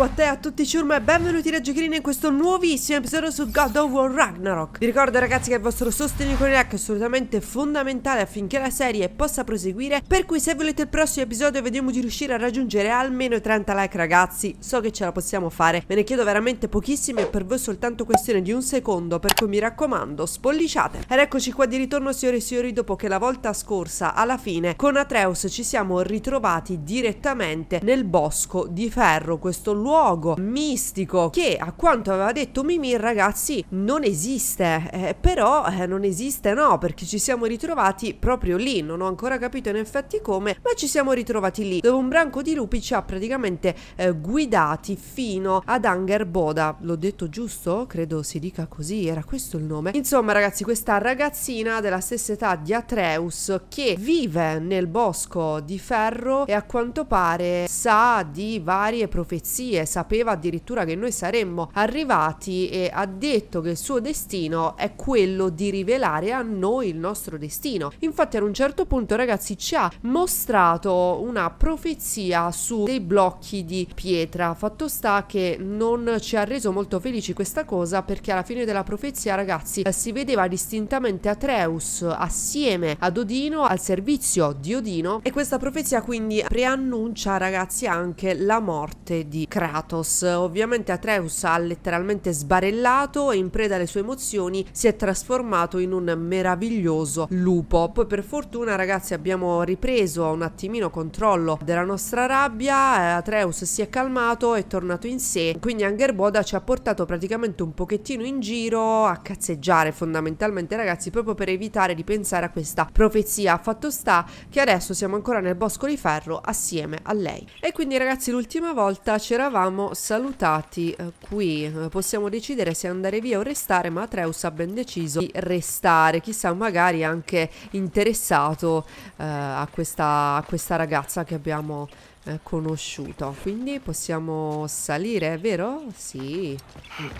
Ciao a te, a tutti ciurma e benvenuti da Giochini in questo nuovissimo episodio su God of War Ragnarok. Vi ricordo ragazzi che il vostro sostegno con il like è assolutamente fondamentale affinché la serie possa proseguire Per cui se volete il prossimo episodio vediamo di riuscire a raggiungere almeno i 30 like ragazzi. So che ce la possiamo fare, me ne chiedo veramente pochissimi e per voi soltanto questione di un secondo Per cui mi raccomando, spolliciate. Ed eccoci qua di ritorno signori e signori dopo che la volta scorsa alla fine con Atreus ci siamo ritrovati direttamente nel bosco di ferro Questo questo luogo mistico che a quanto aveva detto Mimir ragazzi non esiste. Eh, però eh, non esiste no perché ci siamo ritrovati proprio lì. Non ho ancora capito in effetti come ma ci siamo ritrovati lì dove un branco di lupi ci ha praticamente eh, guidati fino ad Angerboda l'ho detto giusto? credo si dica così era questo il nome. Insomma ragazzi questa ragazzina della stessa età di Atreus che vive nel bosco di ferro e a quanto pare sa di varie profezie profezie, sapeva addirittura che noi saremmo arrivati e ha detto che il suo destino è quello di rivelare a noi il nostro destino. Infatti ad un certo punto ragazzi ci ha mostrato una profezia su dei blocchi di pietra. Fatto sta che non ci ha reso molto felici questa cosa perché alla fine della profezia ragazzi si vedeva distintamente Atreus assieme ad Odino al servizio di Odino e questa profezia quindi preannuncia ragazzi anche la morte di Kratos. Ovviamente Atreus ha letteralmente sbarellato e in preda alle sue emozioni si è trasformato in un meraviglioso lupo. Poi per fortuna ragazzi abbiamo ripreso un attimino controllo della nostra rabbia, eh, Atreus si è calmato, è tornato in sé, quindi Angerboda ci ha portato praticamente un pochettino in giro a cazzeggiare fondamentalmente ragazzi proprio per evitare di pensare a questa profezia. Fatto sta che adesso siamo ancora nel bosco di ferro assieme a lei. E quindi ragazzi l'ultima volta c'era eravamo salutati eh, qui. Eh, possiamo decidere se andare via o restare, ma Atreus ha ben deciso di restare. Chissà, magari anche interessato eh, a, questa, a, questa, ragazza che abbiamo eh, conosciuto. Quindi possiamo salire, vero? Sì.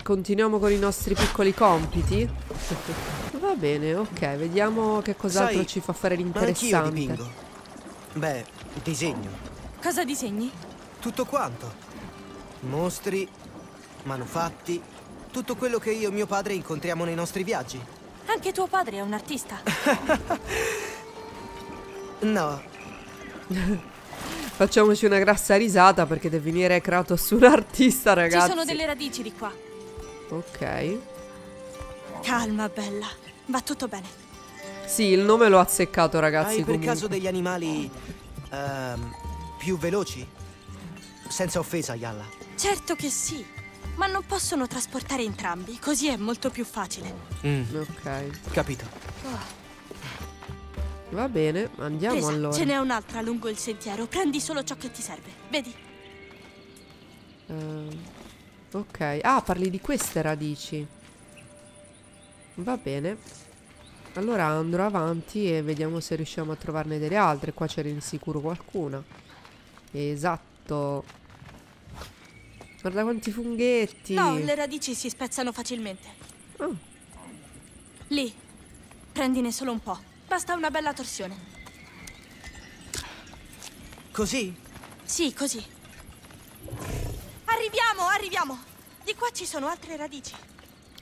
Continuiamo con i nostri piccoli compiti. Va bene, ok. Vediamo che cos'altro ci fa fare l'interessante. Beh, disegno. Cosa disegni? Tutto quanto. Mostri, manufatti, tutto quello che io e mio padre incontriamo nei nostri viaggi. Anche tuo padre è un artista? no. Facciamoci una grassa risata perché definire Kratos un artista, ragazzi. Ci sono delle radici di qua. Ok. Calma, bella. Va tutto bene. Sì, il nome l'ho azzeccato, ragazzi. Hai per comunque. caso degli animali... Uh, più veloci? Senza offesa, Yalla. Certo che sì, ma non possono trasportare entrambi, così è molto più facile. Mm. Ok. Capito. Oh. Va bene, andiamo Presa, allora. Ce n'è un'altra lungo il sentiero, prendi solo ciò che ti serve, vedi? Uh, ok, ah, parli di queste radici. Va bene. Allora andrò avanti e vediamo se riusciamo a trovarne delle altre. Qua c'era di sicuro qualcuna. Esatto. Guarda quanti funghetti. No, le radici si spezzano facilmente. Oh. Lì, prendine solo un po'. Basta una bella torsione. Così? Sì, così. Arriviamo, arriviamo. Di qua ci sono altre radici.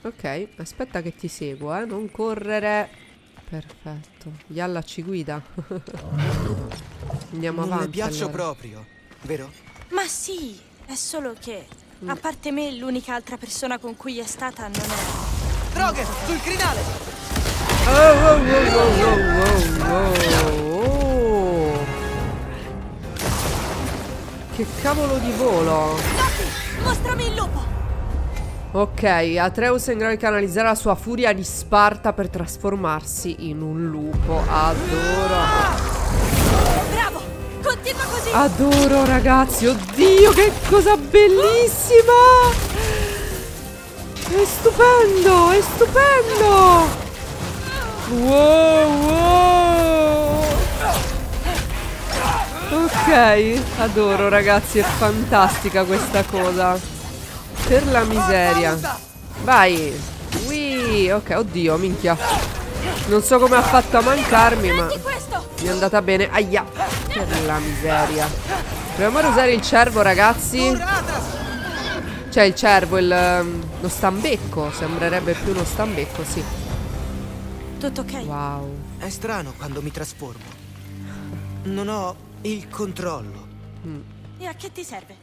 Ok, aspetta che ti seguo, eh. Non correre. Perfetto. Yalla ci guida. Andiamo non avanti. Non mi piaccio allora. proprio, vero? Ma sì, è solo che, a parte me, l'unica altra persona con cui è stata non è... Droghe, sul crinale! Oh, oh, oh, oh, Che cavolo di volo! Loki, mostrami il lupo! Ok, Atreus è in grado di canalizzare la sua furia di Sparta per trasformarsi in un lupo. Adoro. Continua così! Adoro ragazzi, oddio che cosa bellissima! È stupendo, è stupendo! Wow, wow! Ok, adoro ragazzi, è fantastica questa cosa. Per la miseria. Vai! Wii! Ok, oddio, minchia. Non so come ha fatto a mancarmi, ma... Mi è andata bene. Aia. Per la miseria. Proviamo ad usare il cervo, ragazzi. Cioè il cervo, il, ehm, lo stambecco, sembrerebbe più uno stambecco, sì. Tutto ok? Wow. È strano quando mi trasformo. Non ho il controllo. E a che ti serve?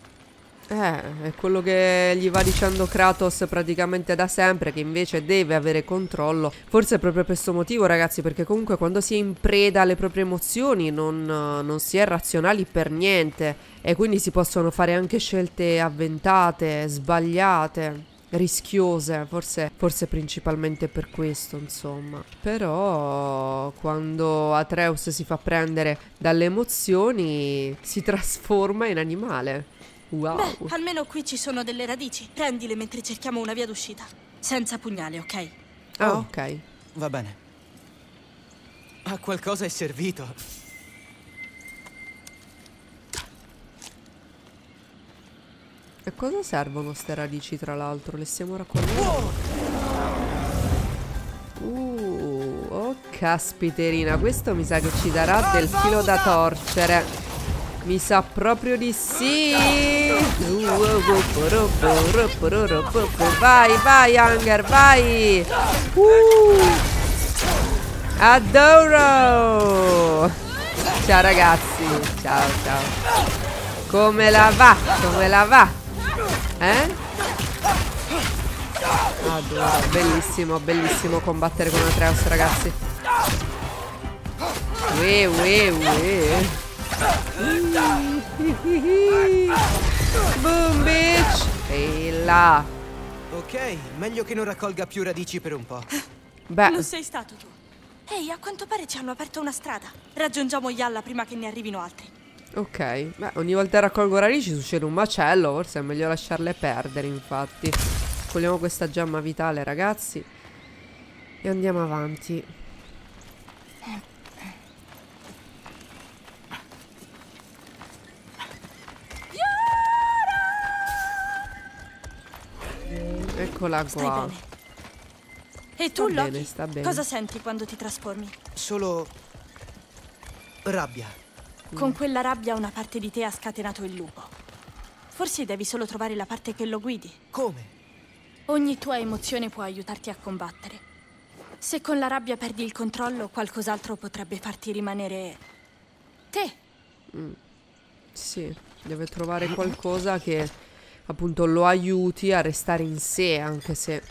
Eh, è quello che gli va dicendo Kratos praticamente da sempre, che invece deve avere controllo. Forse è proprio per questo motivo, ragazzi, perché comunque quando si è in preda alle proprie emozioni non, non si è razionali per niente. E quindi si possono fare anche scelte avventate, sbagliate rischiose, forse, forse principalmente per questo, insomma. Però quando Atreus si fa prendere dalle emozioni si trasforma in animale. Wow. Beh, almeno qui ci sono delle radici. Prendile mentre cerchiamo una via d'uscita. Senza pugnale, ok? Ah, Oh. ok. Va bene. A qualcosa è servito. E cosa servono ste radici, tra l'altro? Le stiamo raccogliendo? Uh, oh caspiterina, questo mi sa che ci darà del filo da torcere. Mi sa proprio di sì. Vai, vai, Hunger, vai. Uh. Adoro. Ciao ragazzi, ciao ciao. Come la va? Come la va? Eh? Adoro, bellissimo, bellissimo combattere con Atreus, ragazzi. Ue, ue, ue. Boom, bitch. E là. Ok, meglio che non raccolga più radici per un po'. Beh, Non sei stato tu. Ehi, a quanto pare ci hanno aperto una strada. Raggiungiamo Yalla prima che ne arrivino altri. ok. Beh, ogni volta che raccolgo radici succede un macello. Forse è meglio lasciarle perdere, infatti. Cogliamo questa gemma vitale, ragazzi. E andiamo avanti. Eccola qua. E tu, Sta Loki, bene, sta bene. cosa senti quando ti trasformi? Solo rabbia. Con quella rabbia una parte di te ha scatenato il lupo. Forse devi solo trovare la parte che lo guidi. Come? Ogni tua emozione può aiutarti a combattere. Se con la rabbia perdi il controllo, qualcos'altro potrebbe farti rimanere... te. Sì, deve trovare qualcosa che appunto lo aiuti a restare in sé, anche se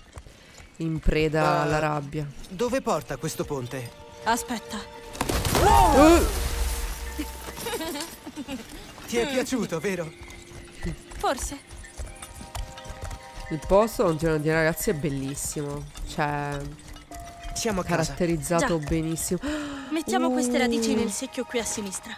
in preda Ah. alla rabbia. Dove porta questo ponte? Aspetta, Uh, Ti è piaciuto, vero? forse. il posto, non ti dire ragazzi, è bellissimo. Cioè, Siamo a casa. caratterizzato Già. benissimo. Mettiamo queste radici Uh. nel secchio qui a sinistra.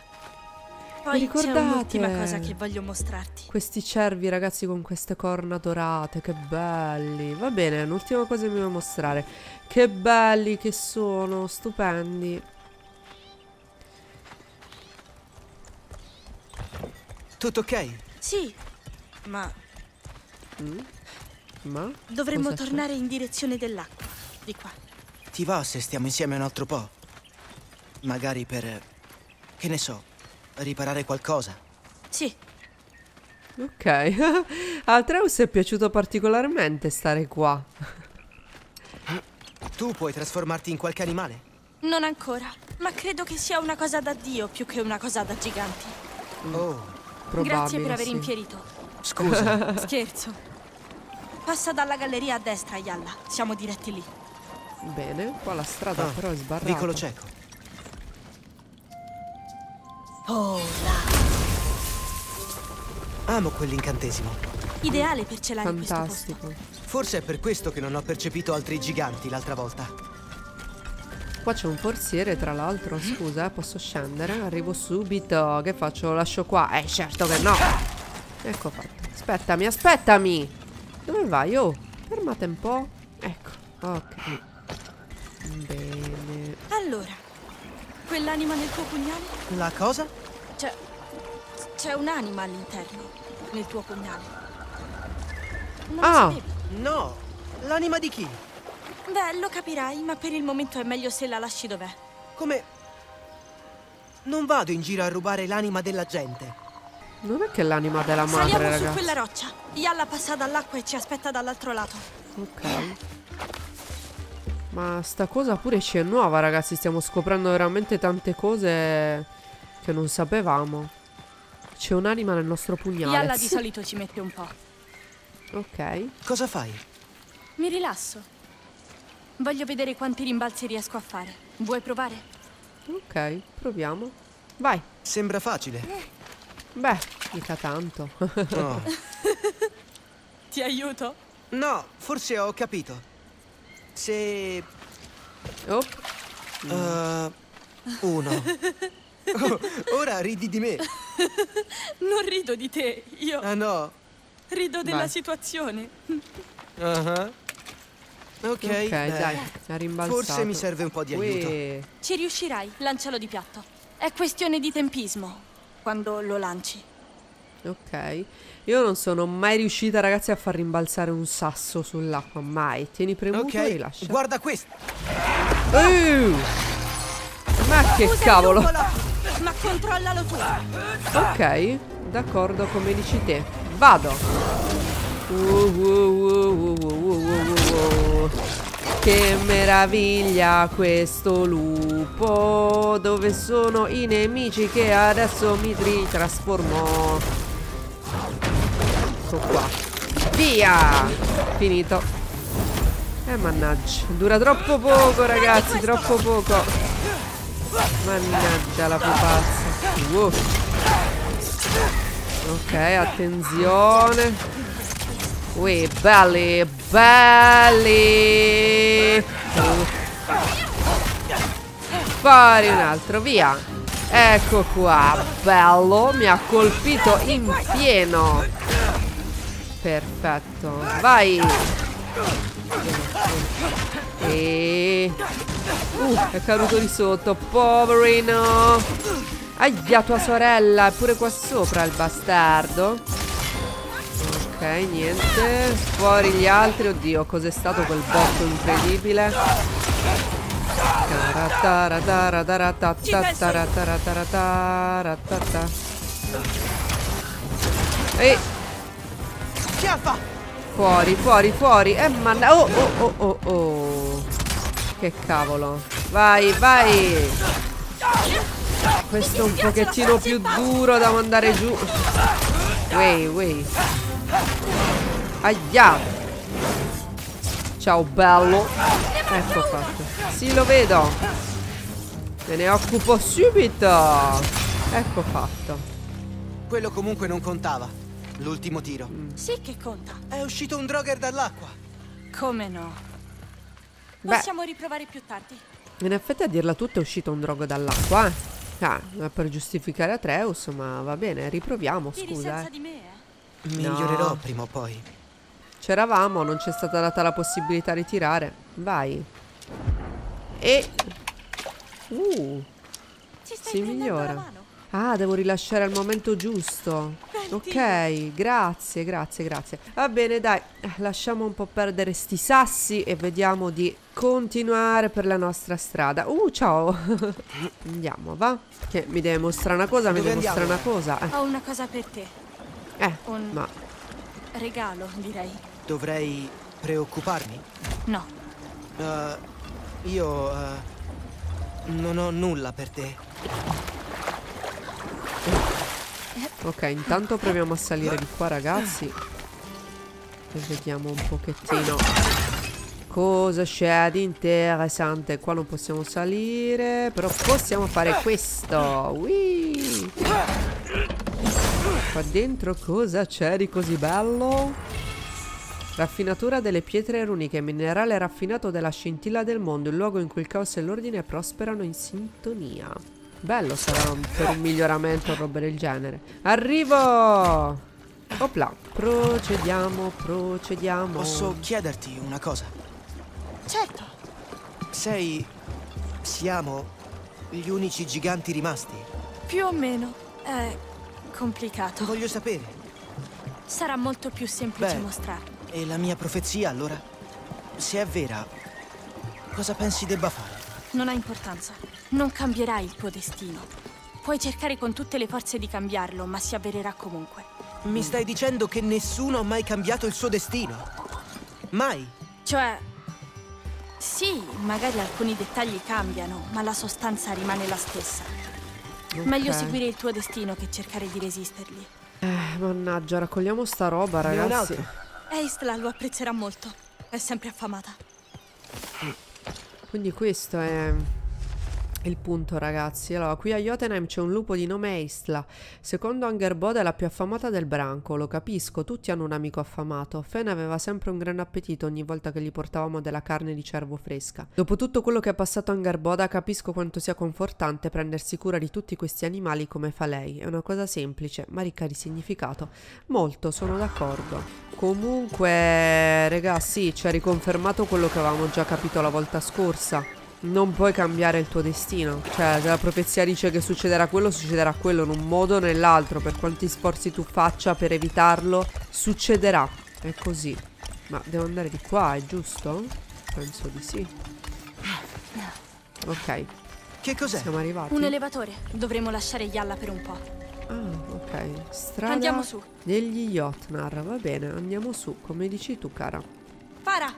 Poi c'è ricordate? un'ultima cosa che voglio mostrarti. Questi cervi, ragazzi, con queste corna dorate, che belli. Va bene, un'ultima cosa che mi vuoi mostrare. Che belli che sono, stupendi. Tutto ok? Sì, ma Ma? dovremmo cosa c'è? tornare in direzione dell'acqua. Di qua. Ti va se stiamo insieme un altro po'? Magari per... che ne so, riparare qualcosa? Sì, Ok, a Atreus è piaciuto particolarmente stare qua. Tu puoi trasformarti in qualche animale? non ancora. Ma credo che sia una cosa da Dio più che una cosa da giganti. Oh, Probabile, Grazie per aver sì. infierito. scusa. Scherzo. Passa dalla galleria a destra, Yalla. Siamo diretti lì. Bene, qua la strada Ah, però è sbarrata. Vicolo cieco. Oh, là. Amo quell'incantesimo. Ideale per celare questo posto. Fantastico. Forse è per questo che non ho percepito altri giganti l'altra volta. Qua c'è un forziere, tra l'altro. Scusa, eh, posso scendere? Arrivo subito. Che faccio? Lo lascio qua? Eh, certo che no. Ecco fatto. Aspettami, aspettami. Dove vai? Oh, fermate un po'. Ecco, ok. Bene. Allora, quell'anima nel tuo pugnale? La cosa? C'è. C'è un'anima all'interno, nel tuo pugnale. Non Ah. No! L'anima di chi? Beh, lo capirai, ma per il momento è meglio se la lasci dov'è. Come... Non vado in giro a rubare l'anima della gente. Non è che l'anima della madre, Saliamo su ragazzi. quella roccia. Yalla passa dall'acqua e ci aspetta dall'altro lato. Ok. Ma sta cosa pure ci è nuova, ragazzi. Stiamo scoprendo veramente tante cose che non sapevamo. C'è un'anima nel nostro pugnale. Yalla di solito ci mette un po'. Ok. Cosa fai? Mi rilasso. Voglio vedere quanti rimbalzi riesco a fare. Vuoi provare? Ok, proviamo. Vai. Sembra facile. Beh, mica tanto. Oh. Ti aiuto? No, forse ho capito. Se... Oh, eh, uno. Oh, ora ridi di me. Non rido di te, io Ah no. rido della Vai. Situazione. ah. Ok, ok, beh, dai. Ha rimbalzato. Forse mi serve un po' di aiuto. Uè. Ci riuscirai, lancialo di piatto. È questione di tempismo quando lo lanci. Ok. Io non sono mai riuscita, ragazzi, a far rimbalzare un sasso sull'acqua. Mai. Tieni premuto e rilascia. Guarda questo. Uh! Ma che Usa cavolo. ma controllalo tu. Ok, d'accordo, come dici te. Vado. Che meraviglia questo lupo. Dove sono i nemici che adesso mi ritrasformo? Ecco qua. Via! Finito. Eh mannaggia, dura troppo poco ragazzi, troppo poco. Mannaggia la pupazza. Wow. Ok, attenzione. Ui, belli, belli. Fuori un altro, via. Ecco qua, bello. Mi ha colpito in pieno. Perfetto. Vai. E... Uh, è caduto di sotto, poverino. Aia, tua sorella, è pure qua sopra il bastardo. Ok, niente. Fuori gli altri. Oddio, cos'è stato quel botto incredibile? Tarataratarataratataratataratata. Schiaffa! fuori, fuori, fuori. Eh, manna... Oh, oh, oh, oh, oh. Che cavolo. Vai, vai. Questo è un pochettino più duro da mandare giù. Wey, wey. Aia. Ciao, bello. Ecco fatto. Sì, lo vedo. Me ne occupo subito. Ecco fatto. Quello comunque non contava. L'ultimo tiro. Sì che conta. È uscito un drogger dall'acqua. Come no? Beh. Possiamo riprovare più tardi. In effetti a dirla tutta è uscito un drogo dall'acqua. eh. Ah, per giustificare Atreus, ma va bene, riproviamo, Tiri scusa. Eh. di me, eh? Migliorerò No. prima o poi. C'eravamo, non ci è stata data la possibilità di tirare. Vai. E... Uh, Ci stai si migliora. Ah, devo rilasciare al momento giusto. Ok, grazie, grazie, grazie. Va bene, dai, lasciamo un po' perdere sti sassi e vediamo di continuare per la nostra strada. Uh, ciao. Andiamo, va? Che mi deve mostrare una cosa, mi Dove deve mostrare una andiamo? cosa. Eh, Ho una cosa per te. eh, Un- ma Regalo, direi. Dovrei preoccuparmi? No. Eh, io... eh, non ho nulla per te. Ok, intanto proviamo a salire di qua, ragazzi. E vediamo un pochettino cosa c'è di interessante. Qua non possiamo salire, però possiamo fare questo. Whee! Qua dentro cosa c'è di così bello? Raffinatura delle pietre runiche, minerale raffinato della scintilla del mondo, il luogo in cui il caos e l'ordine prosperano in sintonia. Bello sarà un- per un miglioramento o roba del genere. Arrivo! Opla, procediamo, procediamo. Posso chiederti una cosa? Certo. Sei... siamo gli unici giganti rimasti? Più o meno. È complicato. Voglio sapere. Sarà molto più semplice Beh. mostrarlo. E la mia profezia, allora? Se è vera, cosa pensi debba fare? Non ha importanza. Non cambierai il tuo destino. Puoi cercare con tutte le forze di cambiarlo, ma si avvererà comunque. Mi stai dicendo che nessuno ha mai cambiato il suo destino? Mai? Cioè... Sì, magari alcuni dettagli cambiano, ma la sostanza rimane la stessa. Meglio Ok. seguire il tuo destino che cercare di resistergli. Eh, mannaggia, raccogliamo sta roba, ragazzi. altro. Eistla lo apprezzerà molto. È sempre affamata. Quindi questo è il punto, ragazzi. Allora, qui a Jotunheim c'è un lupo di nome Eistla. Secondo Angerboda è la più affamata del branco. Lo capisco, tutti hanno un amico affamato. Fen aveva sempre un gran appetito ogni volta che gli portavamo della carne di cervo fresca. Dopo tutto quello che ha passato Angerboda, capisco quanto sia confortante prendersi cura di tutti questi animali come fa lei. È una cosa semplice, ma ricca di significato. Molto, sono d'accordo. Comunque, regà, sì, ci ha riconfermato quello che avevamo già capito la volta scorsa. Non puoi cambiare il tuo destino. Cioè, se la profezia dice che succederà quello, succederà quello in un modo o nell'altro. Per quanti sforzi tu faccia per evitarlo, succederà. È così. Ma devo andare di qua, è giusto? Penso di sì. Ok, Che cos'è? siamo arrivati. Un elevatore. Dovremo lasciare Yalla per un po'. Ah, ok. Strada Andiamo su. degli Jotnar. Va bene, andiamo su, come dici tu, cara. Fara!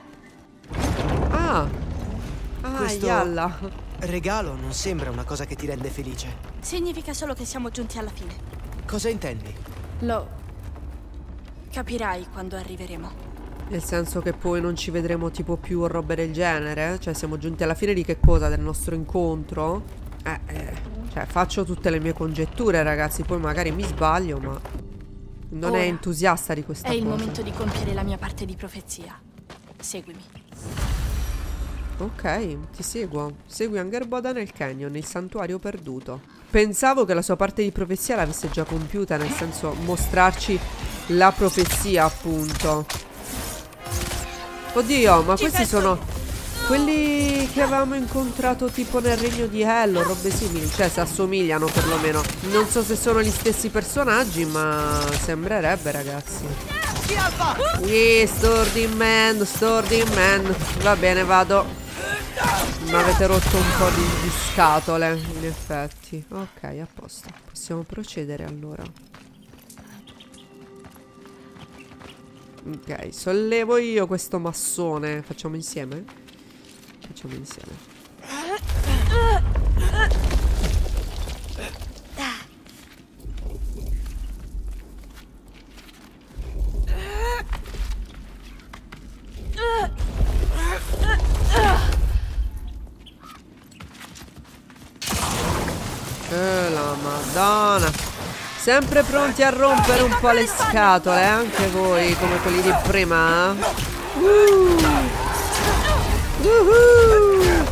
Ah! Ah, Questo- Yalla. Regalo non sembra una cosa che ti rende felice. Significa solo che siamo giunti alla fine. Cosa intendi? Lo... Capirai quando arriveremo. Nel senso che poi non ci vedremo tipo più o robe del genere? Cioè siamo giunti alla fine di che cosa? Del nostro incontro? Eh, eh, cioè faccio tutte le mie congetture ragazzi, poi magari mi sbaglio ma non è Ora entusiasta di questa È il cosa. momento di compiere la mia parte di profezia. Seguimi. Ok, ti seguo. Segui Angerboda nel canyon, il santuario perduto. Pensavo che la sua parte di profezia l'avesse già compiuta, nel senso mostrarci la profezia appunto. Oddio, ma questi sono quelli che avevamo incontrato tipo nel regno di Hello, robe simili, cioè si assomigliano perlomeno. Non so se sono gli stessi personaggi, ma sembrerebbe ragazzi. Sì, Sturdy Man, Sturdy Man. Va bene, vado. Mi avete rotto un po' di, di scatole, in effetti. Ok, a posto. Possiamo procedere allora. Ok, sollevo io questo massone. Facciamo insieme? Facciamo insieme. Eh, la madonna. Sempre pronti a rompere un po' le scatole, eh? anche voi, come quelli di prima. Uh. Woohoo.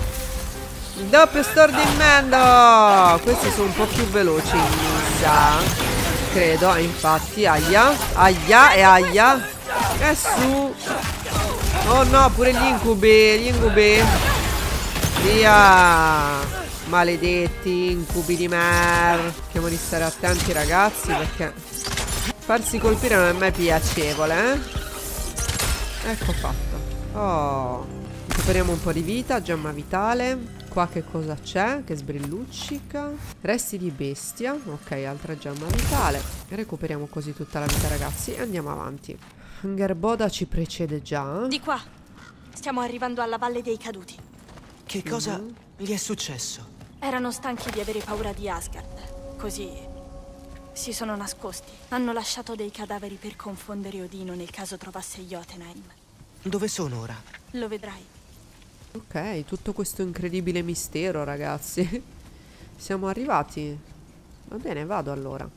Doppio stordimento. Questi sono un po' più veloci, sa. Credo, eh, infatti. Aia, aia e aia. E su. Oh no, pure gli incubi, gli incubi. Via! Maledetti incubi di mer. Cerchiamo di stare attenti ragazzi perché farsi colpire non è mai piacevole, eh? Ecco fatto. Oh. Recuperiamo un po' di vita, gemma vitale. Qua che cosa c'è? Che sbrilluccica. Resti di bestia. Ok, altra gemma vitale. Recuperiamo così tutta la vita ragazzi e andiamo avanti. Gerboda ci precede già. Di qua. Stiamo arrivando alla Valle dei Caduti. Che cosa gli è successo? Erano stanchi di avere paura di Asgard. Così si sono nascosti. Hanno lasciato dei cadaveri per confondere Odino nel caso trovasse Jotunheim. Dove sono ora? Lo vedrai. Ok, tutto questo incredibile mistero, ragazzi. Siamo arrivati. Va bene, vado allora.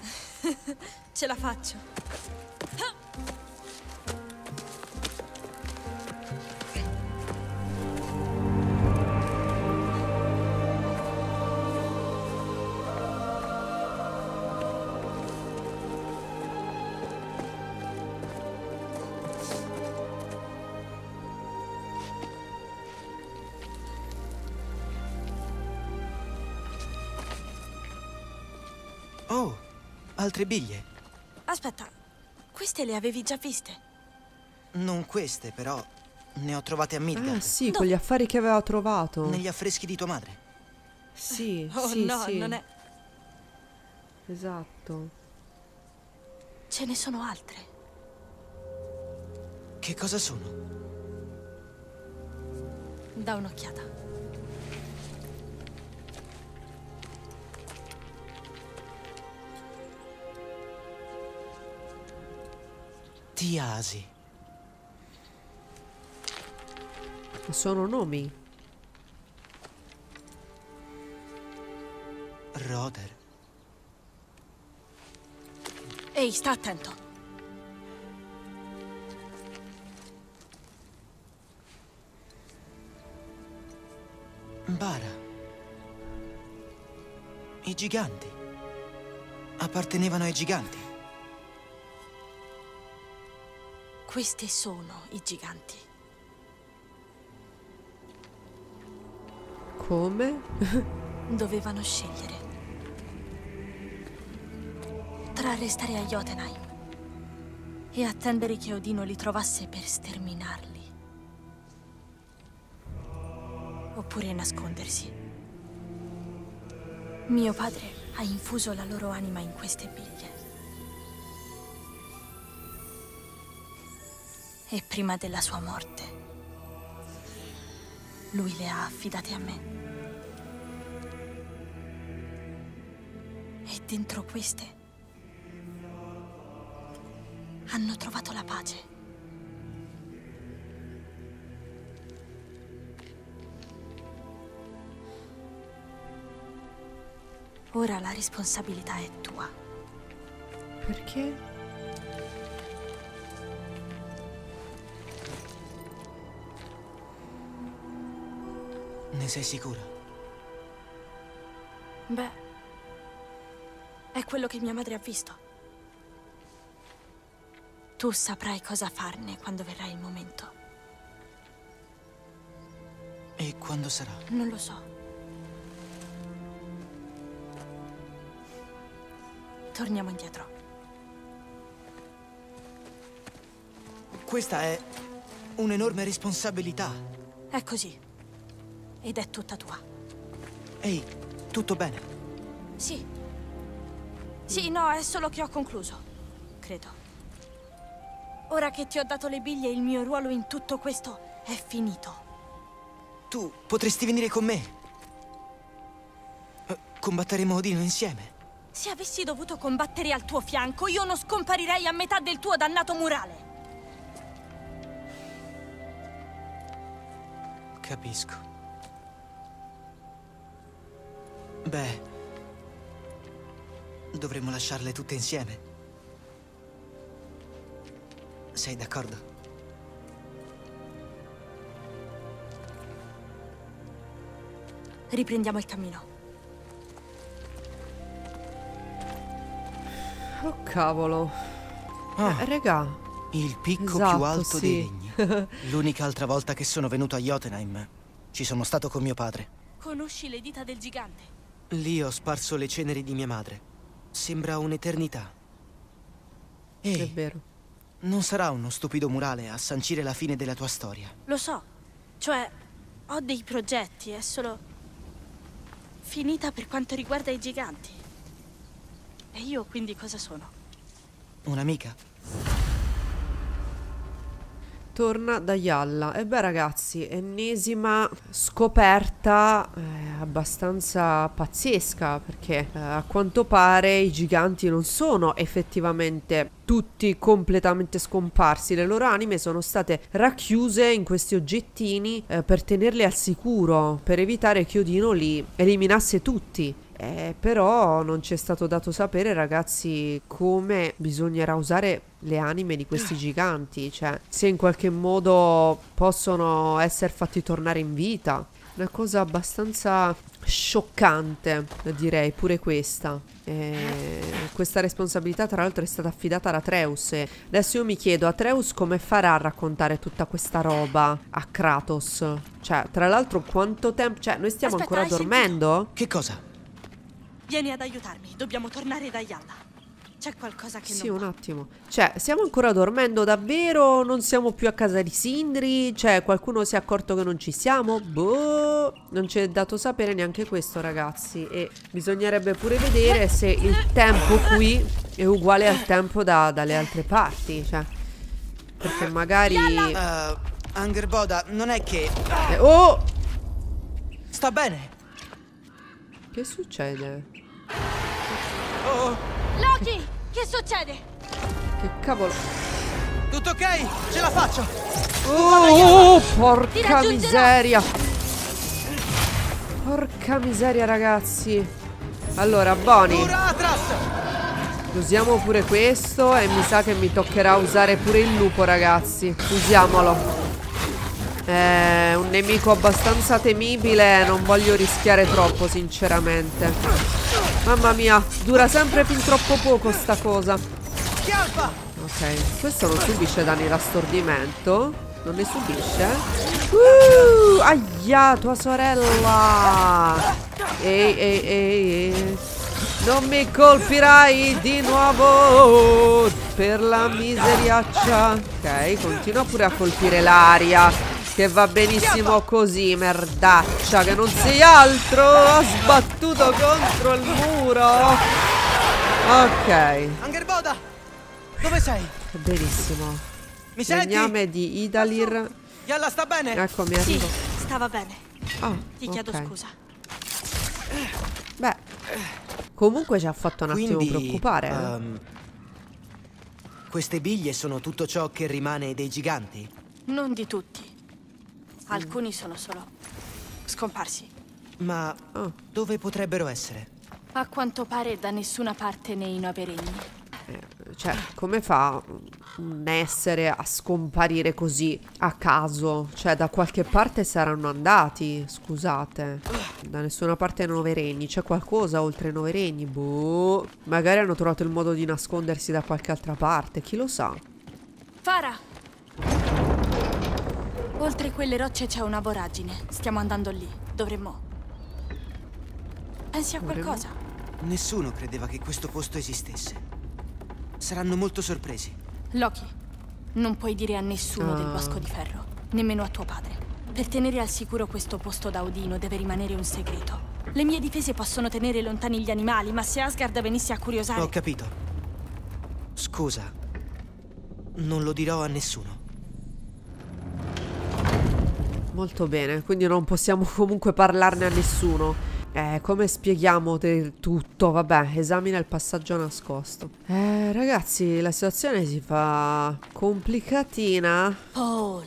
Ce la faccio. Altre biglie. Aspetta, queste le avevi già viste? Non queste, però. Ne ho trovate a Midgard. Ah, sì, quegli affari che aveva trovato. Negli affreschi di tua madre. Sì, Oh sì, no, sì. non è. Esatto. Ce ne sono altre. Che cosa sono? Da un'occhiata. Tiasi. Sono nomi. Roder. Ehi, sta attento. Bara. I giganti. Appartenevano ai giganti. Questi sono i giganti. Come? Dovevano scegliere. Tra restare a Jotunheim e attendere che Odino li trovasse per sterminarli. Oppure nascondersi. Mio padre ha infuso la loro anima in queste biglie. E prima della sua morte, lui le ha affidate a me. E dentro queste hanno trovato la pace. Ora la responsabilità è tua. Perché? Ne sei sicura? Beh, è quello che mia madre ha visto. Tu saprai cosa farne quando verrà il momento. E quando sarà? Non lo so. Torniamo indietro. Questa è un'enorme responsabilità. È così. Ed è tutta tua. Ehi, tutto bene? Sì. Sì, no, è solo che ho concluso. Credo. Ora che ti ho dato le biglie, il mio ruolo in tutto questo è finito. Tu potresti venire con me. Eh, Combatteremo Odino insieme. Se avessi dovuto combattere al tuo fianco, io non scomparirei a metà del tuo dannato murale. Capisco. Beh, dovremmo lasciarle tutte insieme. Sei d'accordo? Riprendiamo il cammino. Oh cavolo. Ah, Eh, regà. il picco esatto, più alto sì. dei regni. L'unica altra volta che sono venuto a Jotunheim ci sono stato con mio padre. Conosci le dita del gigante? Lì ho sparso le ceneri di mia madre. Sembra un'eternità. È E vero. non sarà uno stupido murale a sancire la fine della tua storia. Lo so. Cioè, ho dei progetti, è solo... Finita per quanto riguarda i giganti. E io quindi cosa sono? Un'amica? Torna da Yalla. E beh ragazzi, ennesima scoperta eh, abbastanza pazzesca perché eh, a quanto pare i giganti non sono effettivamente tutti completamente scomparsi. Le loro anime sono state racchiuse in questi oggettini eh, per tenerli al sicuro, per evitare che Odino li eliminasse tutti. Eh, però non ci è stato dato sapere, ragazzi, come bisognerà usare le anime di questi giganti, cioè se in qualche modo possono essere fatti tornare in vita. Una cosa abbastanza scioccante, direi, pure questa. Eh, questa responsabilità, tra l'altro, è stata affidata ad Atreus. E adesso io mi chiedo, Atreus come farà a raccontare tutta questa roba a Kratos? Cioè, tra l'altro, quanto tempo... Cioè, noi stiamo Aspetta, ancora dormendo? Che cosa? Vieni ad aiutarmi, dobbiamo tornare da Yalla. C'è qualcosa che Sì, non un va. attimo. Cioè, stiamo ancora dormendo davvero? Non siamo più a casa di Sindri? Cioè, qualcuno si è accorto che non ci siamo? Boh, non ci è dato sapere neanche questo, ragazzi. E bisognerebbe pure vedere se il tempo qui è uguale al tempo da- dalle altre parti. Cioè, perché magari... Uh, Angerboda, non è che... Eh, oh! Sta bene. Che succede? Oh, Loki! Che succede? Che cavolo? tutto ok? Ce la faccio. Oh, Ti porca miseria. Porca miseria, ragazzi. Allora, Bonnie, usiamo pure questo e mi sa che mi toccherà usare pure il lupo, ragazzi. Usiamolo. È un nemico abbastanza temibile, non voglio rischiare troppo, sinceramente. Mamma mia, dura sempre fin troppo poco sta cosa. Ok, questo non subisce danni da stordimento. Non ne subisce? Uh, aia, tua sorella! Ehi, ehi, ehi, ehi. Non mi colpirai di nuovo per la miseriaccia. Ok, continua pure a colpire l'aria. Che va benissimo così, merdaccia. Che non sei altro. Ha sbattuto contro il muro. Ok, Angerboda! Dove sei? benissimo. Mi senti? Legname di Idalir. Yalla sta bene? Ecco, mi Sì, arrivo. stava bene. Ah, Ti chiedo scusa. Beh, comunque ci ha fatto un attimo Quindi, preoccupare. eh. ehm, queste biglie sono tutto ciò che rimane dei giganti? Non di tutti. Alcuni sono solo scomparsi. Ma Oh, dove potrebbero essere? A quanto pare da nessuna parte nei nove regni. eh, cioè, come fa un essere a scomparire così a caso? Cioè, da qualche parte saranno andati, scusate. Da nessuna parte ai nove regni. C'è qualcosa oltre i nove regni? Boh. Magari hanno trovato il modo di nascondersi da qualche altra parte, chi lo sa? Fara! Oltre quelle rocce c'è una voragine. Stiamo andando lì. Dovremmo. Pensi a Dovremmo? qualcosa? Nessuno credeva che questo posto esistesse. Saranno molto sorpresi. Loki, non puoi dire a nessuno del Ah. bosco di ferro, nemmeno a tuo padre. Per tenere al sicuro questo posto da Odino deve rimanere un segreto. Le mie difese possono tenere lontani gli animali, ma se Asgard venisse a curiosare. Ho capito. Scusa. Non lo dirò a nessuno. Molto bene, quindi non possiamo comunque parlarne a nessuno. Eh, come spieghiamo del tutto? Vabbè, esamina il passaggio nascosto. Eh, ragazzi, la situazione si fa complicatina. Oh.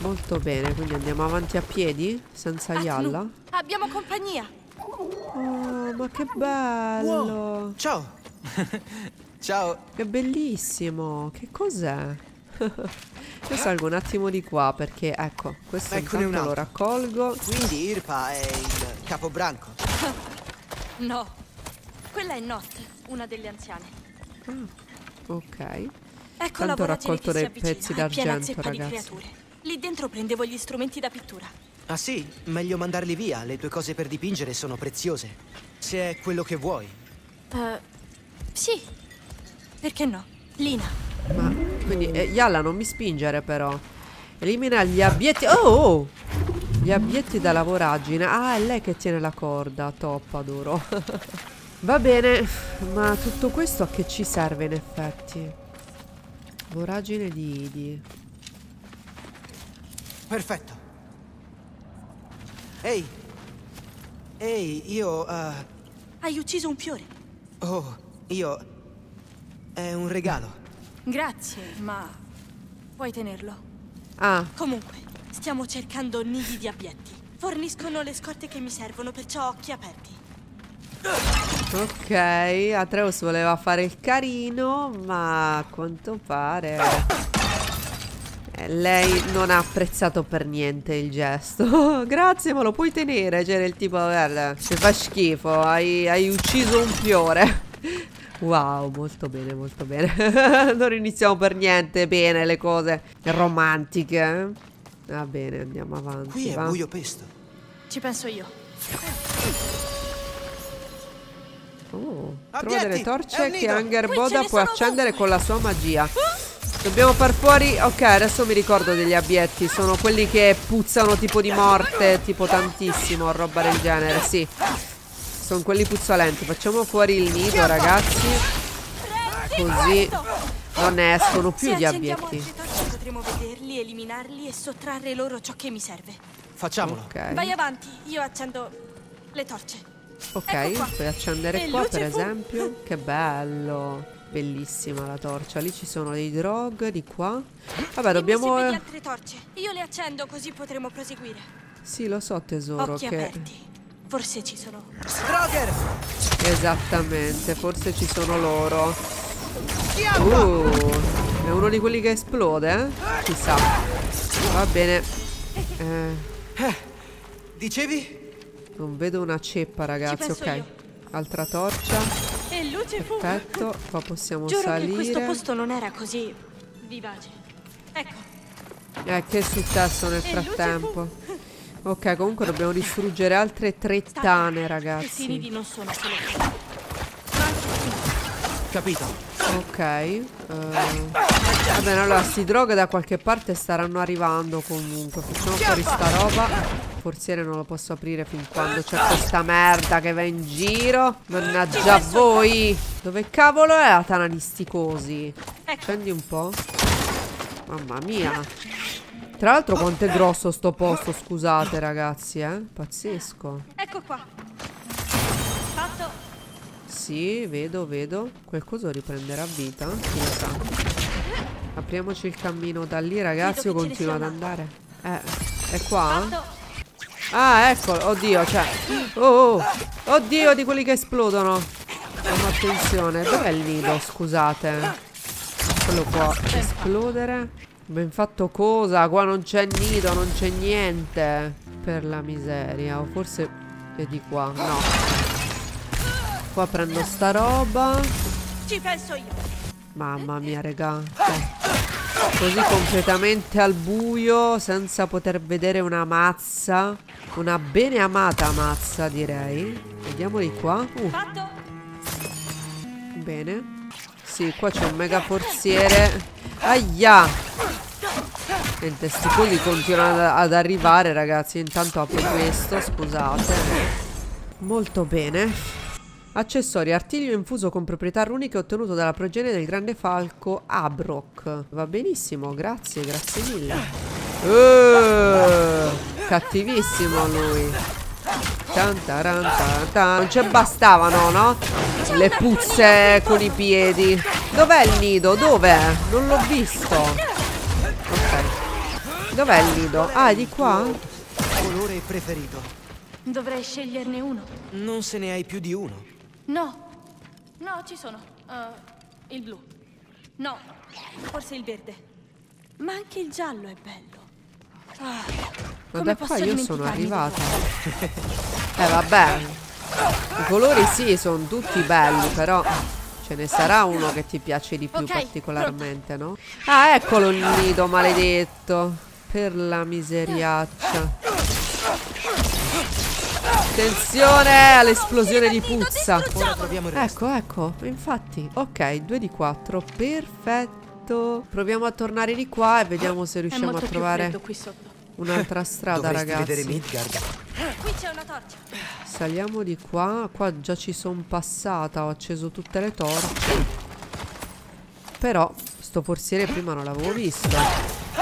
Molto bene, quindi andiamo avanti a piedi, senza Atnu, Yalla. Abbiamo compagnia. Oh, ma che bello! Ciao! Ciao! Che bellissimo! Che cos'è? Io salgo un attimo di qua perché, ecco, questo Eccone un intanto lo raccolgo. Quindi Irpa è il capobranco. No. Quella è Not, una delle anziane. Ok. Ecco Tanto ho raccolto dei pezzi è d'argento, ragazzi. creature. Lì dentro prendevo gli strumenti da pittura. Ah sì? Meglio mandarli via. Le tue cose per dipingere sono preziose. Se è quello che vuoi. Eh, sì. Perché no? Lina. Ma quindi eh, Yalla non mi spingere però. Elimina gli abietti. Oh, oh! Gli abietti dalla voragine. Ah, è lei che tiene la corda. Top, adoro. Va bene, ma tutto questo a che ci serve in effetti? Voragine di Idi. Perfetto. Ehi! Ehi, io... eh, Hai ucciso un fiore. oh, io... È un regalo. Grazie, ma puoi tenerlo. Ah, Comunque, stiamo cercando nidi di abietti. Forniscono le scorte che mi servono, perciò occhi aperti. ok. Atreus voleva fare il carino, ma a quanto pare... eh, Lei non ha apprezzato per niente il gesto. Grazie, ma lo puoi tenere. C'era il tipo, guarda, ti fa schifo. Hai, hai ucciso un fiore. Wow, molto bene, molto bene. non iniziamo per niente bene le cose romantiche. Va bene, andiamo avanti. Qui è va. buio pesto. Ci penso io. Oh, trova delle torce che ce Boda può accendere con la sua magia. Dobbiamo far fuori. Ok, adesso mi ricordo degli abietti. Sono quelli che puzzano tipo di morte, tipo tantissimo, roba del genere. Sì. Sono quelli puzzolenti. Facciamo fuori il nido, ragazzi. Così non ne escono più gli accendiamo abietti. altre torce potremo vederli, eliminarli e sottrarre loro ciò che mi serve. Facciamolo. Ok. Vai avanti, io accendo le torce. Ok, Ecco qua. puoi accendere E qua per fu. esempio. Che bello. Bellissima la torcia. Lì ci sono dei drog di qua. Vabbè, dobbiamo. Dimmi se vedi eh, altre torce. Io le accendo così potremo proseguire. Sì, lo so, tesoro. Occhi che... aperti. Forse ci sono. Droger! Esattamente, forse ci sono loro. Uh, è uno di quelli che esplode, eh? Chissà. Va bene. Eh, Dicevi? non vedo una ceppa, ragazzi. Ok. io. Altra torcia. E luce fu. Perfetto. Qua possiamo Giuro che questo salire. posto non era così vivace. Ecco, Eh, che è successo nel E luce frattempo? Ok, comunque dobbiamo distruggere altre tre tane, ragazzi. non sono solo. Capito. Ok. eh, va bene, allora sti drog da qualche parte staranno arrivando comunque. Facciamo fuori sta roba. Forziere non lo posso aprire fin quando c'è questa merda che va in giro. Mannaggia a voi. Dove cavolo è la tana di sti cosi? Ecco. Scendi un po'. Mamma mia. Tra l'altro quanto è grosso sto posto, scusate ragazzi, eh. Pazzesco. Ecco qua. Fatto. Sì, vedo, vedo. Quel coso riprenderà vita? Chi lo sa. Apriamoci il cammino da lì, ragazzi, o Credo che ce ne continuo ad andare? Eh, è qua? Fatto. Ah, eccolo, oddio, cioè. Oh, oh, oddio, di quelli che esplodono. Mamma attenzione, dov'è il nido? Scusate. Quello può esplodere. Ben fatto cosa? Qua non c'è nido, non c'è niente. Per la miseria. O forse è di qua. No. Qua prendo sta roba. Ci penso io. Mamma mia, regà. Cioè, così completamente al buio, senza poter vedere una mazza. Una bene amata mazza, direi. Vediamo di qua. Uh, bene. Sì, qua c'è un mega forziere. Aia! Niente, sti cosi continuano ad, arrivare, ragazzi. Intanto apro questo, scusate. Molto bene. Accessori, artiglio infuso con proprietà runiche ottenuto dalla progenie del grande falco Abrok. Va benissimo, grazie, grazie mille. Uh, cattivissimo lui. Tan taran tan tan. Non ci bastavano, no? Le puzze con i piedi. Dov'è il nido? Dov'è? Non l'ho visto. Ok. Dov'è il nido? Ah, è di qua? Colore preferito. Dovrei sceglierne uno. Non se ne hai più di uno. No. No, ci sono. Uh, il blu. No. Forse il verde. Ma anche il giallo è bello. Ah, Ma da qua io sono arrivata. Eh vabbè. I colori sì, sono tutti belli, però ce ne sarà uno che ti piace di più Ok, particolarmente, no? Ah, eccolo il nido maledetto. Per la miseriaccia. Attenzione all'esplosione di puzza. Ecco, ecco, infatti. Ok, 2 di 4, perfetto. Proviamo a tornare di qua e vediamo se riusciamo a trovare un'altra strada, Dovresti ragazzi. Midgard. Qui c'è una torcia. Saliamo di qua. Qua già ci sono passata. Ho acceso tutte le torce. Però sto forziere prima non l'avevo visto.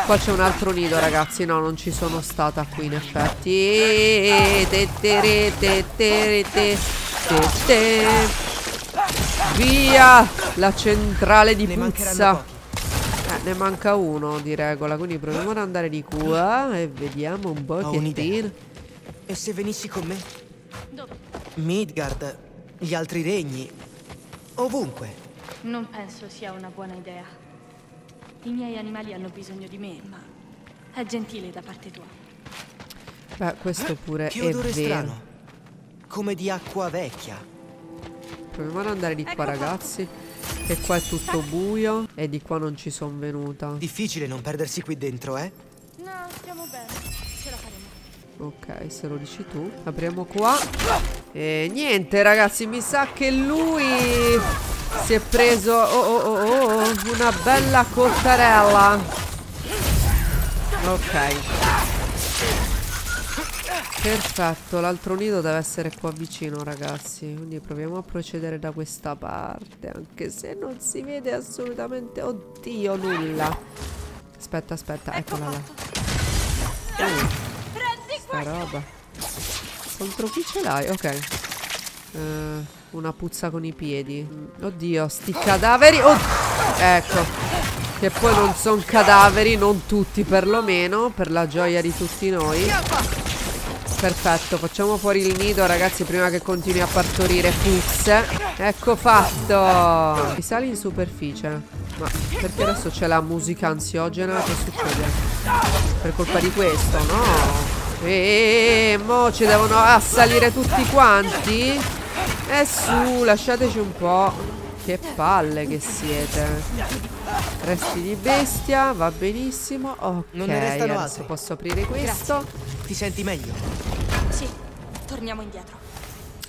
Qua c'è un altro nido, ragazzi. No, non ci sono stata qui, in effetti. Via! La centrale di Ne mancheranno puzza. Eh, ne manca uno di regola. Quindi proviamo ad andare di qua e vediamo un po' Ho che tira. E se venissi con me? Dove? Midgard, gli altri regni, ovunque. Non penso sia una buona idea. I miei animali hanno bisogno di me, ma è gentile da parte tua. Beh, questo pure Che è odore vero. strano. Come di acqua vecchia. Proviamo ad andare di qua, Ecco qua. ragazzi. Che qua è tutto buio e di qua non ci sono venuta. Difficile non perdersi qui dentro, eh? No, stiamo bene. Ce la faremo. Ok, se lo dici tu. Apriamo qua. E niente ragazzi, mi sa che lui si è preso oh, oh, oh, oh, una bella cottarella. Ok. Perfetto, l'altro nido deve essere qua vicino ragazzi Quindi proviamo a procedere da questa parte Anche se non si vede assolutamente Oddio, nulla. Aspetta, aspetta, eccola là. uh, Sta roba. Contro chi ce l'hai? Ok. Uh, Una puzza con i piedi. Oddio, sti cadaveri. Oh, Ecco. Che poi non sono cadaveri Non tutti perlomeno Per la gioia di tutti noi Perfetto, facciamo fuori il nido ragazzi prima che continui a partorire puzze Ecco fatto Risali in superficie Ma perché adesso c'è la musica ansiogena? Che succede? Per colpa di questo, no? E mo ci devono assalire tutti quanti? E su, lasciateci un po' Che palle che siete Resti di bestia, va benissimo Ok, non ne restano altri. posso aprire questo Grazie. Ti senti meglio? Sì, torniamo indietro.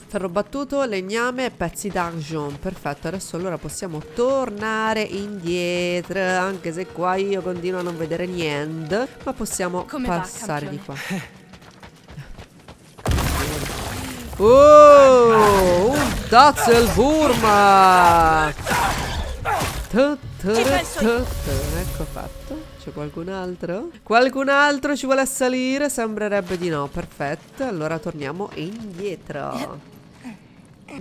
Ferro battuto, legname e pezzi d'argent Perfetto, adesso allora possiamo tornare indietro Anche se qua io continuo a non vedere niente Ma possiamo Come va, passare di qua? Oh, un tu, tu. Ecco fatto C'è qualcun altro? Qualcun altro ci vuole salire? Sembrerebbe di no Perfetto, allora torniamo indietro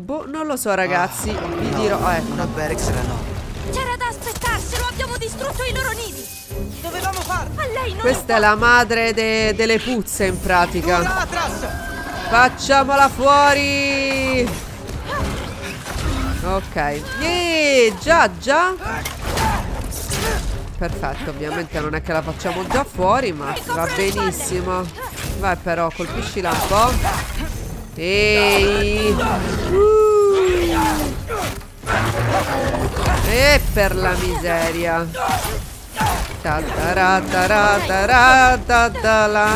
Boh, non lo so ragazzi Vi dirò, oh, ecco Una Berex era no. C'era da aspettarselo, abbiamo distrutto i loro nidi. Dovevamo farlo! A lei non Questa è la madre de- delle puzze in pratica! Facciamola fuori Ok Yeee, già già Perfetto ovviamente non è che la facciamo già fuori Ma va benissimo. Vai però colpiscila un po' Ehi. E per la miseria. La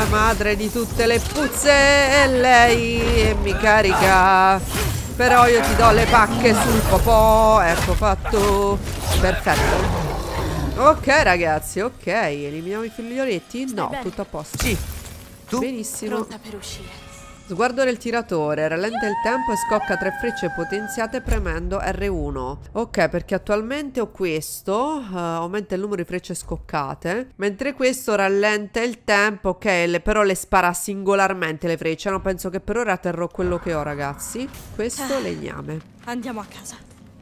madre di tutte le puzze è lei e mi carica. Però io ti do le pacche sul popò. Ecco fatto. Perfetto Ok ragazzi ok Eliminiamo i figlioletti? No tutto a posto Sì. Tu? Benissimo pronta per uscire. Sguardo del tiratore, rallenta il tempo e scocca tre frecce potenziate premendo R1. Ok, perché attualmente ho questo, eh, aumenta il numero di frecce scoccate, mentre questo rallenta il tempo, ok, le- però le spara singolarmente le frecce, no, penso che per ora terrò quello che ho ragazzi. Questo legname. Andiamo a casa.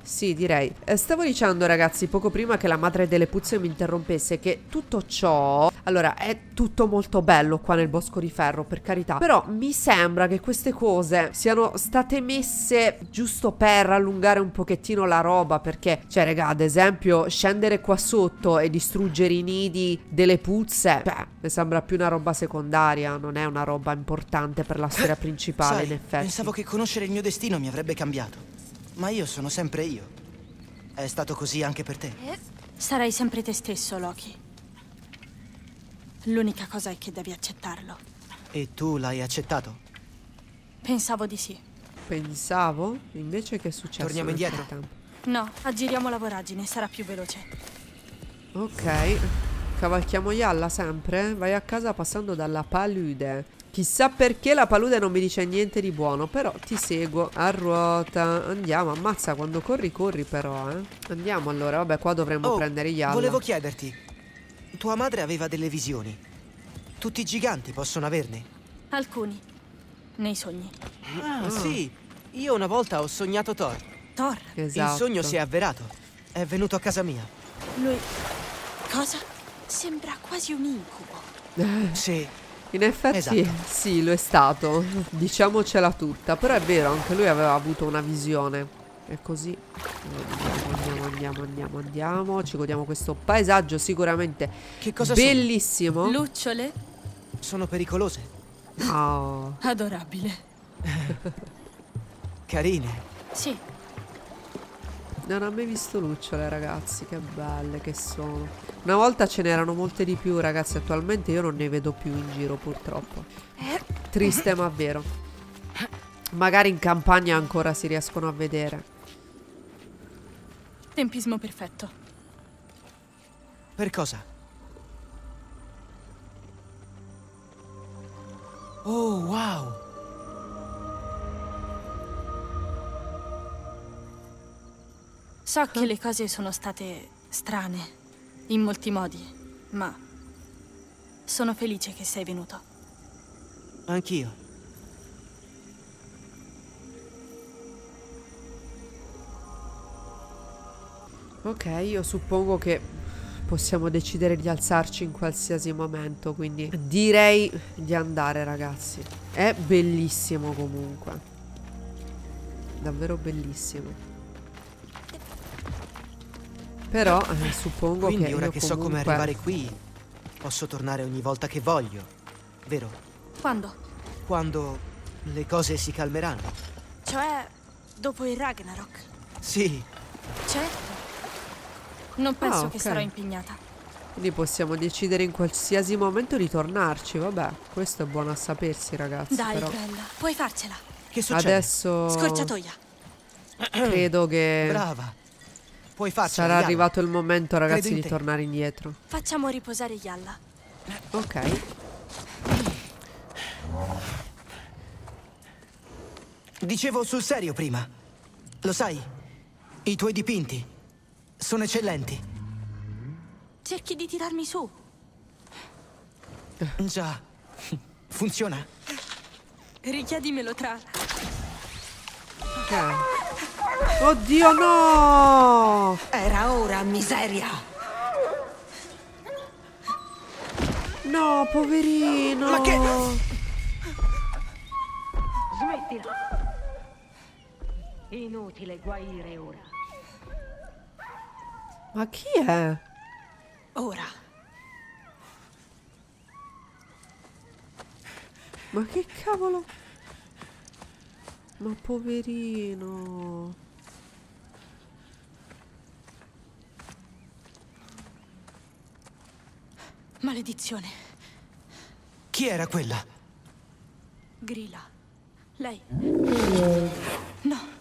Sì, direi. Eh, stavo dicendo, ragazzi, poco prima che la madre delle puzze mi interrompesse che tutto ciò. Allora, è tutto molto bello qua nel bosco di ferro, per carità. Però mi sembra che queste cose siano state messe giusto per allungare un pochettino la roba. Perché, cioè, raga, ad esempio, scendere qua sotto e distruggere i nidi delle puzze. Beh, mi sembra più una roba secondaria. Non è una roba importante per la storia principale, Sai, in effetti. pensavo che conoscere il mio destino mi avrebbe cambiato. Ma io sono sempre io. È stato così anche per te. Sarai sempre te stesso, Loki. L'unica cosa è che devi accettarlo. E tu l'hai accettato? Pensavo di sì. Pensavo, invece che è successo? Torniamo indietro? frattempo? No, aggiriamo la voragine, sarà più veloce. Ok, cavalchiamo Yalla sempre. Vai a casa passando dalla palude. Chissà perché la palude non mi dice niente di buono, però ti seguo a ruota. Andiamo, ammazza quando corri, corri però, eh. Andiamo allora, vabbè, qua dovremmo Oh, prendere Yalla. volevo chiederti. Tua madre aveva delle visioni. Tutti i giganti possono averne? Alcuni. Nei sogni. Ah, sì. Io una volta ho sognato Thor. Thor, Esatto. Il sogno si è avverato. È venuto a casa mia. lui... Cosa? Sembra quasi un incubo. Sì. In effetti, Esatto. sì, lo è stato. Diciamocela tutta. Però è vero, anche lui aveva avuto una visione. E così andiamo, andiamo, andiamo, andiamo, andiamo. Ci godiamo questo paesaggio sicuramente Che cosa bellissimo. Lucciole? sono? Sono pericolose. Oh. Adorabile. Carine. Sì, Non ho mai visto lucciole, ragazzi. Che belle che sono. Una volta ce n'erano molte di più, ragazzi. Attualmente io non ne vedo più in giro, purtroppo. Triste, ma vero. Magari in campagna ancora si riescono a vedere. Tempismo perfetto. Per cosa? Oh, wow! So che le cose sono state strane, in molti modi, ma sono felice che sei venuto. Anch'io. Ok, io suppongo che possiamo decidere di alzarci in qualsiasi momento, quindi direi di andare ragazzi. È bellissimo comunque. Davvero bellissimo. Però eh, suppongo Quindi che ora io che so come comunque- arrivare qui, posso tornare ogni volta che voglio, vero? Quando? Quando le cose si calmeranno. Cioè, dopo il Ragnarok. Sì, Certo. Non penso Ah, che ok. sarò impegnata. Quindi possiamo decidere in qualsiasi momento di tornarci, vabbè. Questo è buono a sapersi ragazzi, Dai, però bella, puoi farcela. che succede? adesso Scorciatoia. credo che Brava. Puoi farcela, sarà Yana. arrivato il momento ragazzi di tornare indietro. Facciamo riposare Yalla. Ok. Dicevo sul serio prima. Lo sai, i tuoi dipinti sono eccellenti. Cerchi di tirarmi su. Già, funziona. Richiedimelo tra... Ok. Oddio no! Era ora, miseria! No, poverino. Ma che- Smettila! Inutile guaire ora. Ma chi è? Ora. Ma che cavolo? Ma poverino. Maledizione. Chi era quella? Grilla. Lei. No.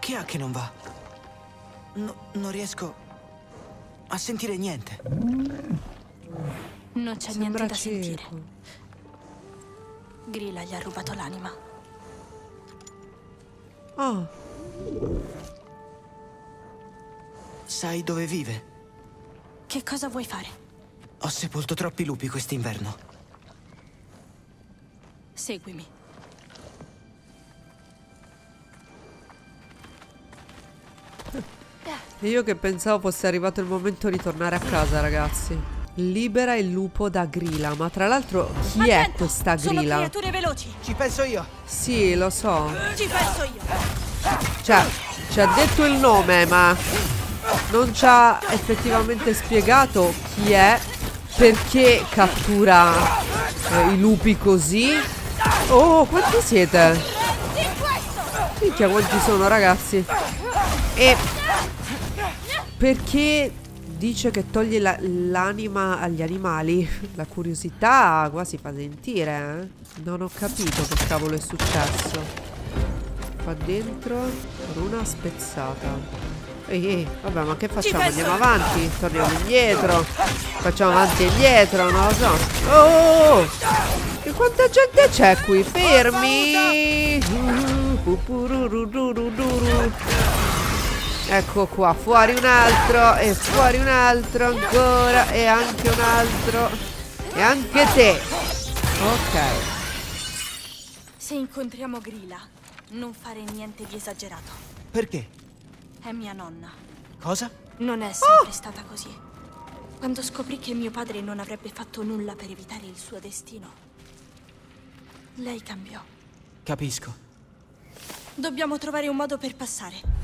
Che ha che non va? No- non riesco a sentire niente. Non c'è niente da sentire. cieco. Grilla gli ha rubato l'anima. Ah, Sai dove vive? Che cosa vuoi fare? Ho sepolto troppi lupi quest'inverno. Seguimi. E io che pensavo fosse arrivato il momento di tornare a casa, ragazzi. Libera il lupo da Grilla. Ma tra l'altro, chi è Attento! questa Sono Grilla? creature veloci. Ci penso io. Sì, lo so. Ci penso io. Cioè, ci ha detto il nome, ma non ci ha effettivamente spiegato chi è, perché cattura eh, i lupi così. Oh, quanti siete? Minchia, quanti sono, ragazzi? E perché dice che toglie la- l'anima agli animali? La curiosità qua si fa sentire, eh? Non ho capito che cavolo è successo. Qua dentro runa spezzata. Ehi, ehi, vabbè, ma che facciamo? Andiamo avanti, torniamo indietro. Facciamo avanti e indietro, non lo so. Oh! E quanta gente c'è qui? Fermi! Pupurururururu. Ecco qua, fuori un altro e fuori un altro ancora e anche un altro e anche te. Ok. Se incontriamo Grilla, non fare niente di esagerato. Perché? È mia nonna. Cosa? Non è sempre stata così. Quando scoprì che mio padre non avrebbe fatto nulla per evitare il suo destino, lei cambiò. Capisco. Dobbiamo trovare un modo per passare.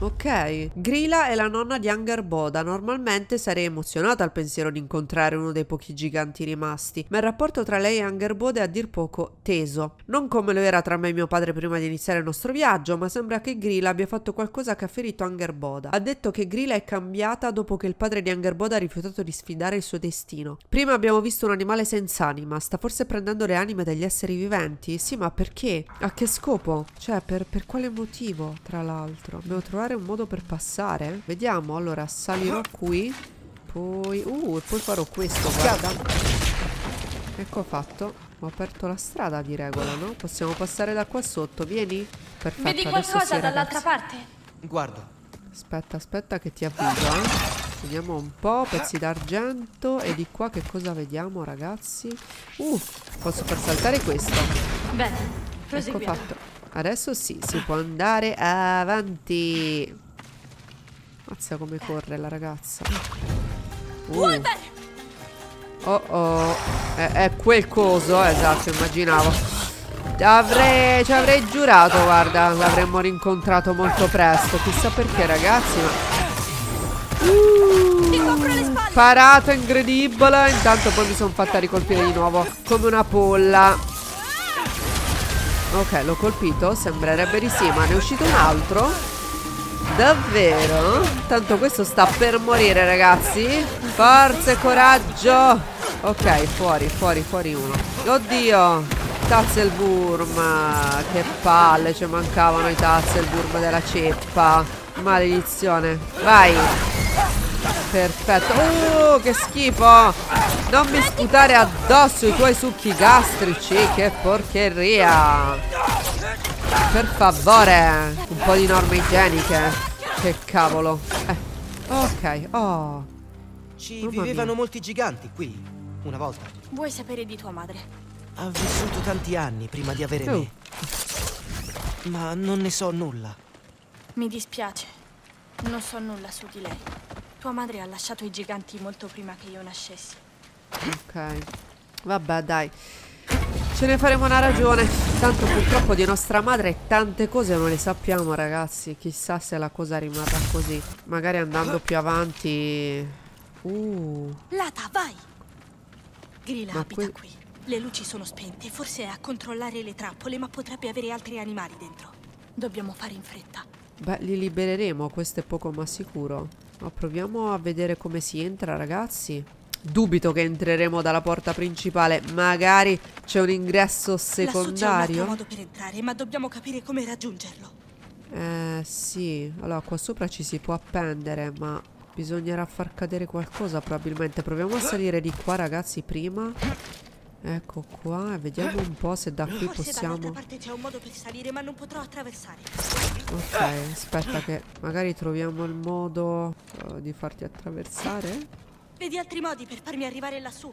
Ok, Grilla è la nonna di Angerboda. Normalmente sarei emozionata al pensiero di incontrare uno dei pochi giganti rimasti, ma il rapporto tra lei e Angerboda è a dir poco teso. Non come lo era tra me e mio padre prima di iniziare il nostro viaggio, ma sembra che Grilla abbia fatto qualcosa che ha ferito Angerboda. Ha detto che Grilla è cambiata dopo che il padre di Angerboda ha rifiutato di sfidare il suo destino. Prima abbiamo visto un animale senza anima, sta forse prendendo le anime degli esseri viventi? Sì, ma perché? A che scopo? Cioè, per, per quale motivo, tra l'altro? Devo trovare un modo per passare? Vediamo, allora salirò qui. Poi... Uh, e poi farò questo, guarda. Ecco fatto. Ho aperto la strada di regola, no? Possiamo passare da qua sotto, vieni? Perfetto, Vedi qualcosa sì, dall'altra parte? Guardo. Aspetta, aspetta che ti avviso, eh. Vediamo un po', pezzi d'argento E di qua che cosa vediamo, ragazzi? Uh, posso far saltare questo Bene, Ecco proseguiamo. fatto Adesso sì, si può andare avanti. Mazza come corre la ragazza. Uh, oh oh. È, è quel coso, eh, esatto, immaginavo. Avrei, ci avrei giurato, guarda, l'avremmo rincontrato molto presto. Chissà perché, ragazzi, ma spalle! Parata incredibile. Intanto poi mi sono fatta ricolpire di nuovo Come una polla Ok l'ho colpito Sembrerebbe di sì ma ne è uscito un altro. Davvero? Tanto questo sta per morire ragazzi. Forza e coraggio. Ok fuori fuori fuori uno. Oddio Tazzelburm Che palle ci mancavano i Tazzelburm della ceppa. Maledizione. Vai. Perfetto. Oh che schifo Non mi sputare addosso i tuoi succhi gastrici Che porcheria Per favore Un po' di norme igieniche Che cavolo eh. Ok Oh Ci vivevano molti giganti qui, una volta. Vuoi sapere di tua madre? Ha vissuto tanti anni prima di avere Oh. me. Ma non ne so nulla. Mi dispiace. Non so nulla su di lei. Tua madre ha lasciato i giganti molto prima che io nascessi. Ok Vabbè dai Ce ne faremo una ragione Tanto purtroppo di nostra madre tante cose non le sappiamo ragazzi Chissà se la cosa rimarrà così Magari andando più avanti Uh Lata, vai! Grilla Ma abita qui- qui. Le luci sono spente. Forse è a controllare le trappole, ma potrebbe avere altri animali dentro. Dobbiamo fare in fretta. Beh, li libereremo, questo è poco ma sicuro. Ma proviamo a vedere come si entra, ragazzi. Dubito che entreremo dalla porta principale. Magari c'è un ingresso Lassù c'è un secondario. modo per entrare, ma dobbiamo capire come raggiungerlo. Eh, sì. Allora, qua sopra ci si può appendere, ma bisognerà far cadere qualcosa probabilmente. Proviamo a salire di qua, ragazzi, prima. Ecco qua, e vediamo un po' se da qui Forse possiamo... parte c'è un modo per salire, ma non potrò attraversare. Ok, aspetta che magari troviamo il modo eh, di farti attraversare. Vedi altri modi per farmi arrivare lassù.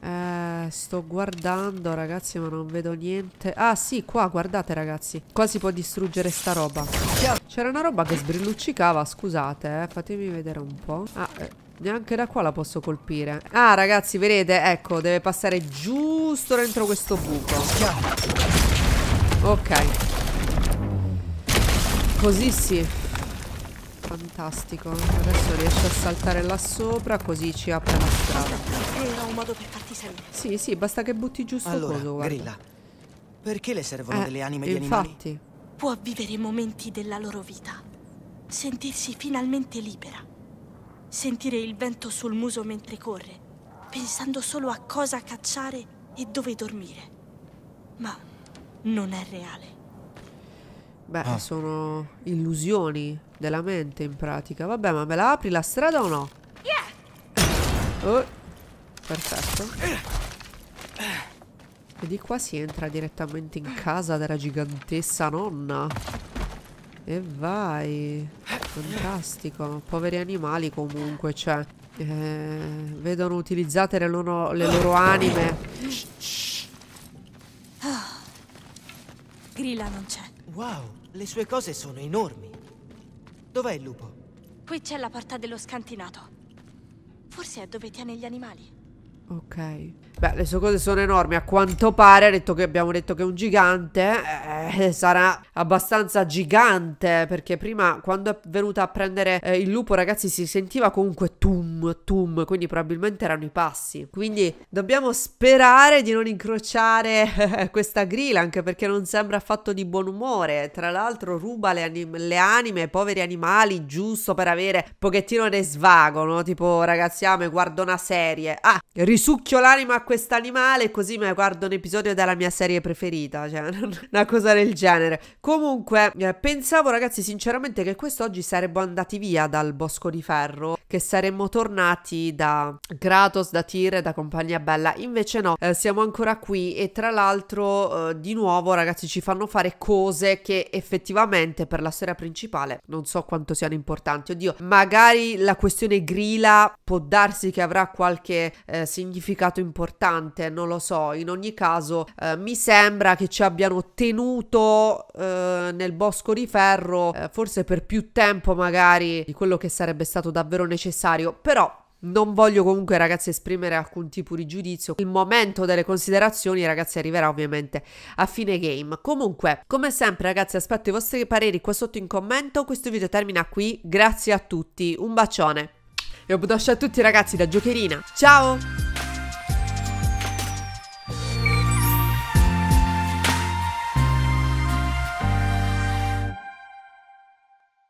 Eh, sto guardando ragazzi ma non vedo niente. Ah sì qua guardate ragazzi. Qua si può distruggere sta roba. C'era una roba che sbrilluccicava Scusate eh fatemi vedere un po' Ah eh, neanche da qua la posso colpire. Ah ragazzi vedete ecco deve passare giusto dentro questo buco. Ok. Così sì Fantastico Adesso riesce a saltare là sopra Così ci apre la strada Creerò un modo per farti salire. sì, sì, basta che butti giù sto Allora, coso, guarda. Grilla, perché le servono Eh, delle anime di animali? infatti. Può vivere momenti della loro vita. Sentirsi finalmente libera. Sentire il vento sul muso mentre corre, pensando solo a cosa cacciare e dove dormire. Ma non è reale. Beh, Ah. sono illusioni della mente in pratica. Vabbè, ma me la apri la strada o no? Oh, perfetto. E di qua si entra direttamente in casa della gigantessa nonna. E vai. Fantastico. Poveri animali comunque, cioè. eh, vedono utilizzate le loro, le loro anime. Grilla non c'è. Wow, le sue cose sono enormi. Dov'è il lupo? Qui c'è la porta dello scantinato. Forse è dove tiene gli animali. Ok. Beh, le sue cose sono enormi. A quanto pare, detto che abbiamo detto che è un gigante, eh, sarà abbastanza gigante. Perché prima, quando è venuta a prendere eh, il lupo, ragazzi, si sentiva comunque tum, tum. Quindi probabilmente erano i passi. Quindi dobbiamo sperare di non incrociare questa grilla, anche perché non sembra affatto di buon umore. Tra l'altro, ruba le, anim- le anime poveri animali, giusto per avere un pochettino di svago, no? Tipo, ragazzi, ah, mi guardo una serie. Ah, risucchio l'anima a quest'animale così mi guardo un episodio della mia serie preferita, cioè una cosa del genere. Comunque, eh, pensavo ragazzi sinceramente che quest'oggi saremmo andati via dal Bosco di Ferro, che saremmo tornati da Kratos, da Tyr da compagnia bella. Invece no, eh, siamo ancora qui e tra l'altro eh, di nuovo ragazzi ci fanno fare cose che effettivamente per la storia principale non so quanto siano importanti. Oddio, magari la questione grila può darsi che avrà qualche eh, significato importante importante, non lo so. In ogni caso, eh, mi sembra che ci abbiano tenuto eh, nel bosco di ferro, eh, forse per più tempo magari di quello che sarebbe stato davvero necessario. Però non voglio comunque ragazzi esprimere alcun tipo di giudizio. Il momento delle considerazioni ragazzi arriverà ovviamente a fine game. Comunque, come sempre ragazzi aspetto i vostri pareri qua sotto in commento. Questo video termina qui. Grazie a tutti. Un bacione. E un a tutti ragazzi da Giocherina. Ciao!